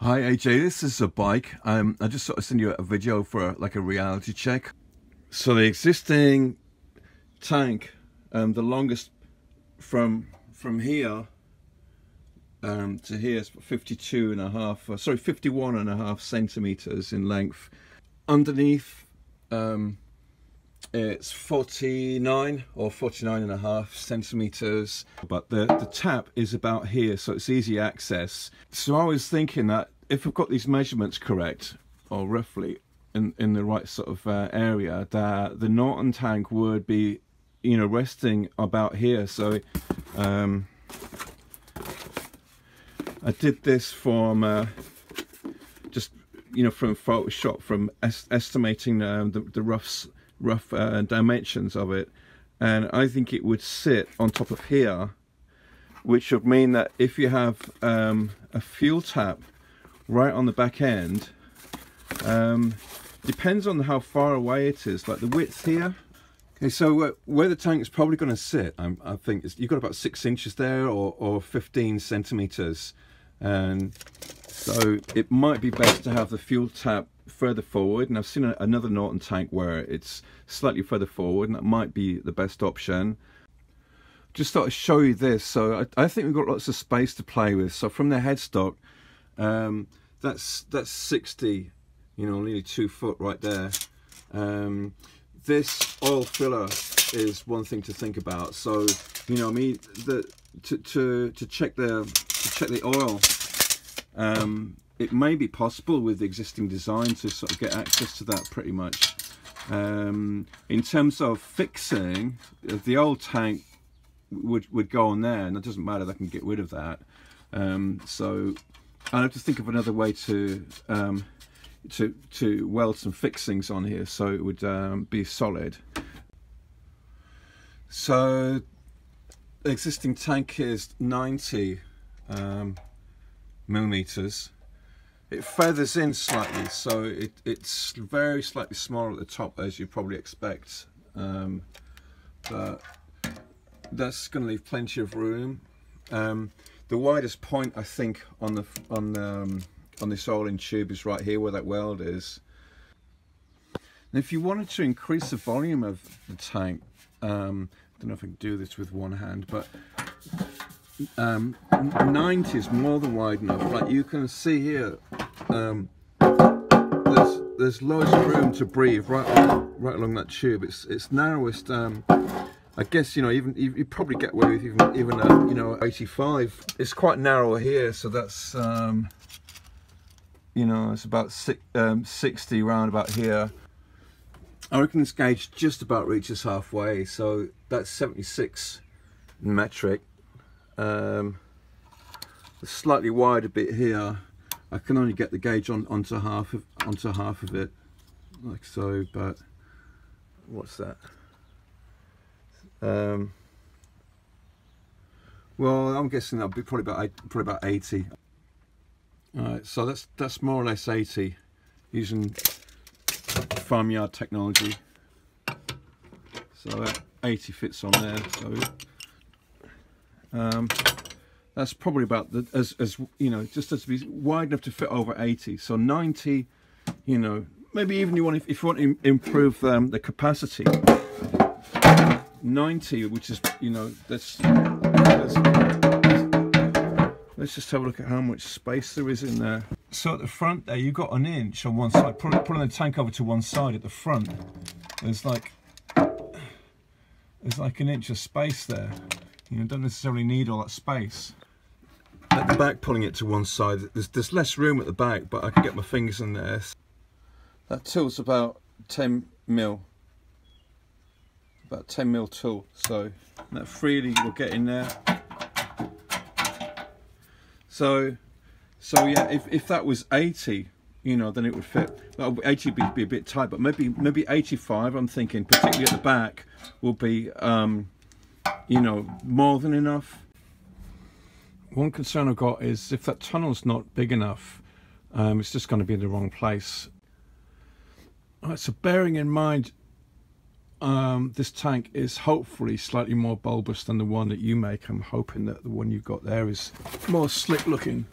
Hi AJ, this is a bike. Um, I just sort of send you a video for like a reality check. So the existing tank, um, the longest from from here um, to here is 52 and a half, uh, sorry, 51 and a half centimeters in length. Underneath, um, it's 49 or 49 and a half centimeters but the the tap is about here so it's easy access. So i was thinking that if i've got these measurements correct or roughly in in the right sort of uh, area that the norton tank would be you know resting about here. So um i did this from uh, just you know from photoshop from est estimating um, the, the rough rough uh, dimensions of it. And I think it would sit on top of here which would mean that if you have um, a fuel tap right on the back end um, depends on how far away it is. Like the width here. Okay so uh, where the tank is probably going to sit I'm, i think you've got about six inches there or, or 15 centimeters. And so it might be best to have the fuel tap further forward and I've seen a, another Norton tank where it's slightly further forward and that might be the best option. Just thought I'd show you this. So I, I think we've got lots of space to play with. So from the headstock, um, that's that's 60, you know, nearly two foot right there. Um, this oil filler is one thing to think about. So, you know, I mean, the, to, to, to check the to check the oil, um, it may be possible with the existing design to sort of get access to that pretty much. Um, in terms of fixing, the old tank would, would go on there and it doesn't matter, they can get rid of that. Um, so I have to think of another way to um, to to weld some fixings on here so it would um, be solid. So the existing tank is 90 um, millimeters it feathers in slightly so it, it's very slightly smaller at the top as you probably expect. Um, but that's going to leave plenty of room. Um, the widest point I think on the on the, um, on this oiling tube is right here where that weld is. And if you wanted to increase the volume of the tank um, I don't know if I can do this with one hand but um, 90 is more than wide enough. Like you can see here, um, there's there's loads of room to breathe right along, right along that tube. It's it's narrowest. Um, I guess you know even you, you probably get away with even even a you know 85. It's quite narrow here, so that's um, you know it's about six, um, 60 round about here. I reckon this gauge just about reaches halfway, so that's 76 metric um, slightly wider bit here I can only get the gauge on onto half of onto half of it like so but what's that? Um, well I'm guessing that'll be probably about probably about 80 all right so that's that's more or less 80 using farmyard technology. So that 80 fits on there so um, that's probably about the, as, as you know just to be wide enough to fit over 80 so 90 you know maybe even you want if you want to improve um, the capacity. 90 which is you know that's, that's let's just have a look at how much space there is in there. So at the front there you've got an inch on one side. Pulling, pulling the tank over to one side at the front there's like there's like an inch of space there. You know, don't necessarily need all that space. At the back, pulling it to one side, there's, there's less room at the back, but I can get my fingers in there. That tool's about 10 mil, about 10 mil tool, so that freely will get in there. So, so yeah, if, if that was 80, you know, then it would fit. 80 would be, be a bit tight, but maybe maybe 85. I'm thinking, particularly at the back, will be um, you know, more than enough. One concern I've got is if that tunnel's not big enough, um, it's just going to be in the wrong place. Right, so bearing in mind um, this tank is hopefully slightly more bulbous than the one that you make. I'm hoping that the one you've got there is more slick looking.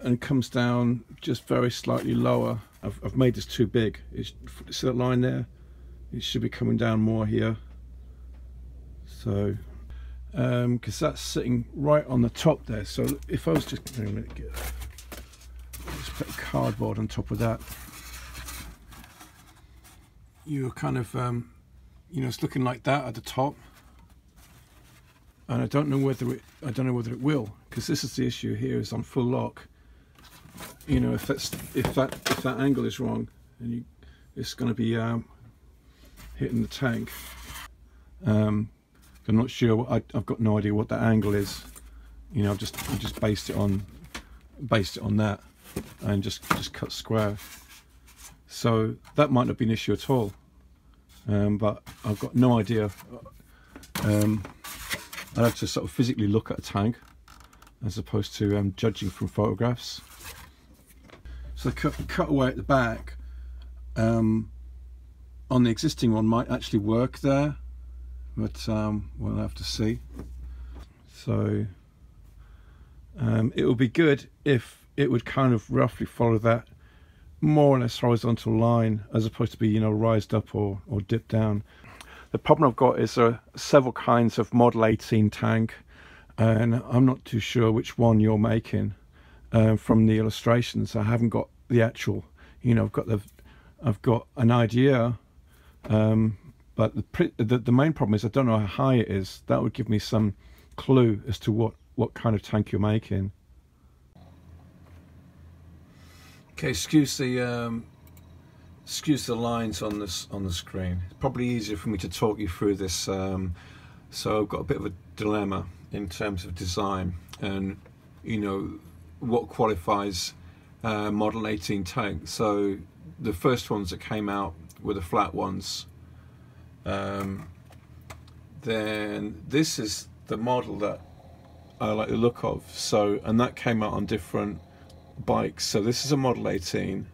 and comes down just very slightly lower. I've, I've made this too big. It's, see that line there? It should be coming down more here. So, because um, that's sitting right on the top there. So if I was just, let me get, just put cardboard on top of that. You're kind of, um, you know, it's looking like that at the top. And I don't know whether it, I don't know whether it will, because this is the issue here is on full lock you know if that's if that if that angle is wrong and you it's going to be um, hitting the tank um, I'm not sure I, have got no idea what that angle is. You know I've just I just based it on based it on that and just just cut square. So that might not be an issue at all um, but I've got no idea. Um, I'd have to sort of physically look at a tank as opposed to um, judging from photographs. So the cut, cut away at the back um, on the existing one might actually work there, but um, we'll have to see. So um, it would be good if it would kind of roughly follow that more or less horizontal line as opposed to be, you know, rised up or, or dipped down. The problem I've got is there are several kinds of Model 18 tank and I'm not too sure which one you're making uh, from the illustrations. I haven't got the actual, you know, I've got the, I've got an idea, um, but the, the the main problem is I don't know how high it is. That would give me some clue as to what what kind of tank you're making. Okay, excuse the um, excuse the lines on this on the screen. It's probably easier for me to talk you through this. Um, so I've got a bit of a dilemma in terms of design and you know what qualifies uh, Model 18 tank. So the first ones that came out were the flat ones. Um, then this is the model that I like the look of. So and that came out on different bikes. So this is a Model 18.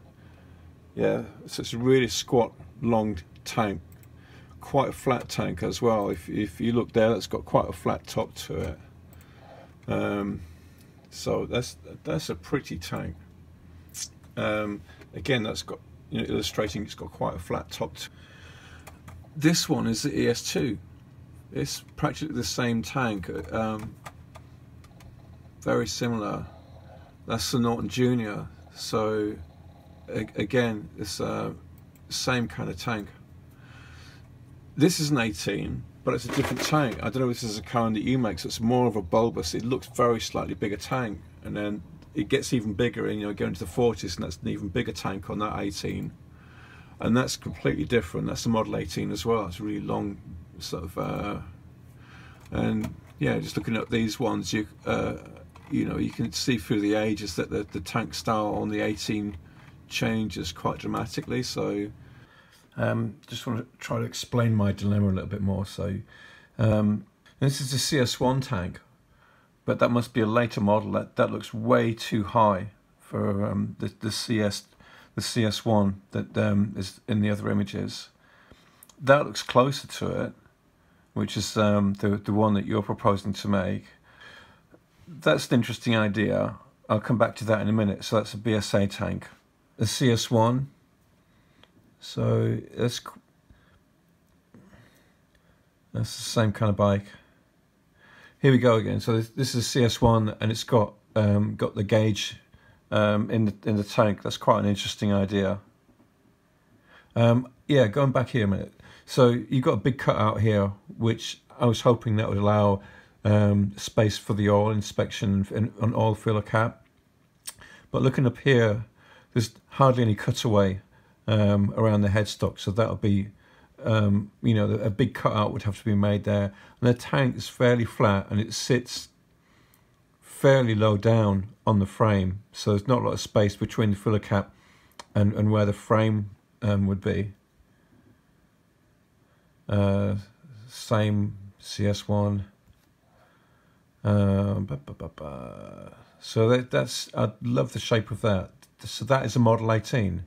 Yeah, so it's a really squat, long tank. Quite a flat tank as well. If if you look there, that's got quite a flat top to it. Um, so that's that's a pretty tank. Um, again, that's got you know illustrating it's got quite a flat top. This one is the ES2. It's practically the same tank. Um, very similar. That's the Norton Junior. So again, it's uh, same kind of tank. This is an 18, but it's a different tank. I don't know if this is a kind that you make, so it's more of a bulbous. It looks very slightly bigger tank, and then it gets even bigger, and you know, going to the 40s, and that's an even bigger tank on that 18, and that's completely different. That's the Model 18 as well. It's really long, sort of, uh, and yeah, just looking at these ones, you uh, you know, you can see through the ages that the, the tank style on the 18 changes quite dramatically. So um, just want to try to explain my dilemma a little bit more. So um, this is a CS1 tank, but that must be a later model. That that looks way too high for um, the the CS the CS1 that um, is in the other images. That looks closer to it, which is um, the the one that you're proposing to make. That's an interesting idea. I'll come back to that in a minute. So that's a BSA tank. The CS1 so that's that's the same kind of bike. Here we go again. So this, this is a CS1 and it's got um, got the gauge um, in the in the tank. That's quite an interesting idea. Um, yeah, going back here a minute. So you've got a big cutout here, which I was hoping that would allow um, space for the oil inspection and an oil filler cap. But looking up here, there's hardly any cutaway um, around the headstock. So that'll be, um, you know, a big cutout would have to be made there. And the tank is fairly flat and it sits fairly low down on the frame. So there's not a lot of space between the filler cap and, and where the frame um, would be. Uh, same CS1. Uh, so that, that's I love the shape of that. So that is a Model 18.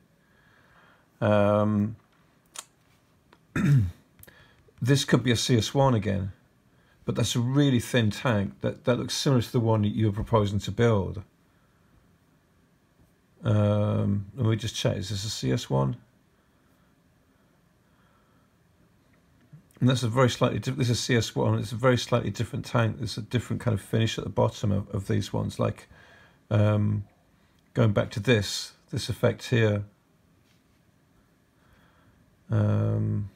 Um, this could be a CS1 again, but that's a really thin tank that, that looks similar to the one that you're proposing to build. Um, let me just check. Is this a CS1? And that's a very slightly. This is a CS1. It's a very slightly different tank. There's a different kind of finish at the bottom of, of these ones. Like um, going back to this, this effect here. Um,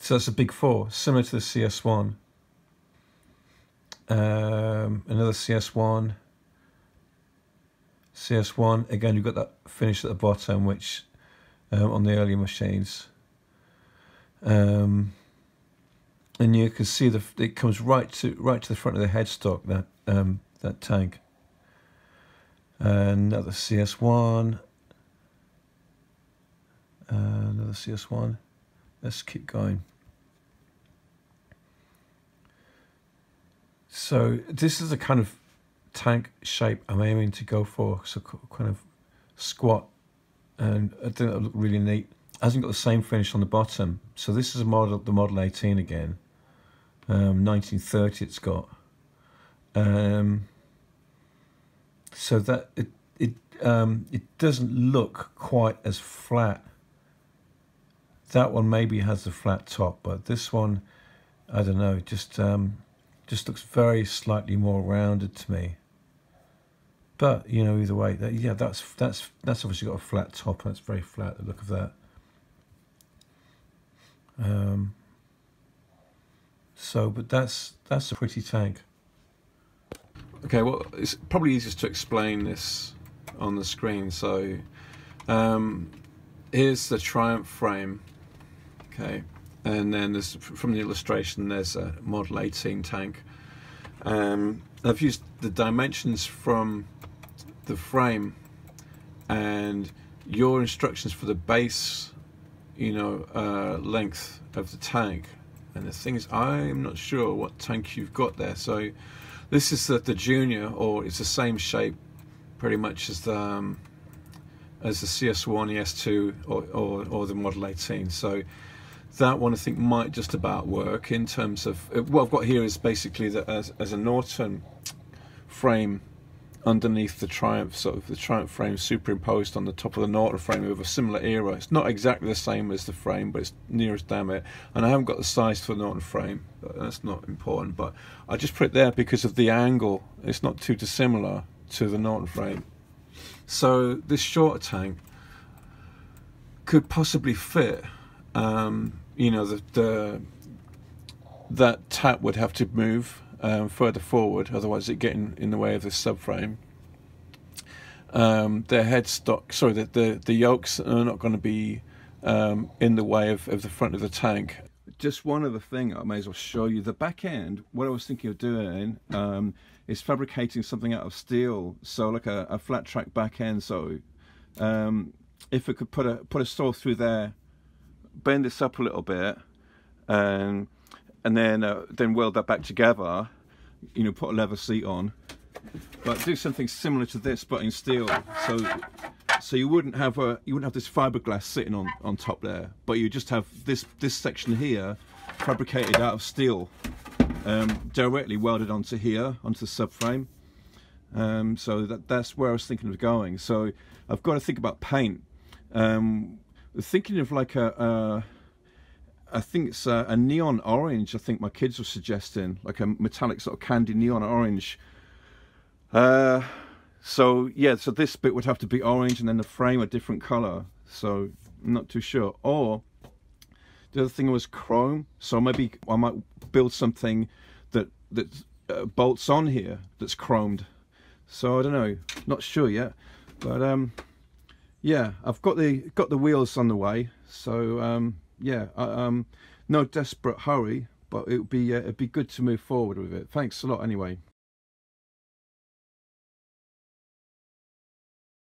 so that's a big four, similar to the CS1. Um, another CS1. CS1 again. You've got that finish at the bottom, which um, on the earlier machines. Um, and you can see the it comes right to right to the front of the headstock that um, that tank. Another CS1. Uh, another CS1. Let's keep going. So this is the kind of tank shape I'm aiming to go for. So kind of squat and I think that look really neat. Hasn't got the same finish on the bottom. So this is a model, the Model 18 again. Um, 1930 it's got. Um, so that it it um, it doesn't look quite as flat. That one maybe has a flat top, but this one, I don't know, just um, just looks very slightly more rounded to me. But you know, either way, that, yeah, that's that's that's obviously got a flat top. and it's very flat. The look of that. Um, so, but that's that's a pretty tank. Okay, well, it's probably easiest to explain this on the screen. So, um, here's the Triumph frame. Okay, and then from the illustration there's a Model 18 tank. Um, I've used the dimensions from the frame and your instructions for the base you know uh, length of the tank. And the thing is I'm not sure what tank you've got there. So this is the, the junior or it's the same shape pretty much as the um, as the CS1 ES2 or, or, or the Model 18 so that one I think might just about work in terms of uh, what I've got here is basically that as, as a Norton frame underneath the Triumph sort of the Triumph frame superimposed on the top of the Norton frame of a similar era. It's not exactly the same as the frame, but it's near as damn it. And I haven't got the size for the Norton frame, that's not important. But I just put it there because of the angle. It's not too dissimilar to the Norton frame. So this shorter tank could possibly fit. Um, you know, the, the that tap would have to move um, further forward, otherwise it getting in the way of the subframe. Um, the headstock, sorry, the, the, the yokes are not going to be um, in the way of, of the front of the tank. Just one other thing I may as well show you. The back end, what I was thinking of doing um, is fabricating something out of steel, so like a, a flat track back end. So um, if it could put a put a saw through there, bend this up a little bit, and and then uh, then weld that back together you know put a leather seat on. But do something similar to this but in steel. So so you wouldn't have a you wouldn't have this fiberglass sitting on on top there but you just have this this section here fabricated out of steel um, directly welded onto here onto the subframe. Um, so that that's where I was thinking of going. So I've got to think about paint. Um, thinking of like a, a I think it's a, a, neon orange. I think my kids were suggesting like a metallic sort of candy neon orange. Uh, so yeah, so this bit would have to be orange, and then the frame a different color. So I'm not too sure. Or the other thing was chrome. So maybe I might build something that that uh, bolts on here that's chromed. So I don't know, not sure yet. But um, yeah, I've got the got the wheels on the way. So um, yeah, um, no desperate hurry, but it would be uh, it'd be good to move forward with it. Thanks a lot anyway.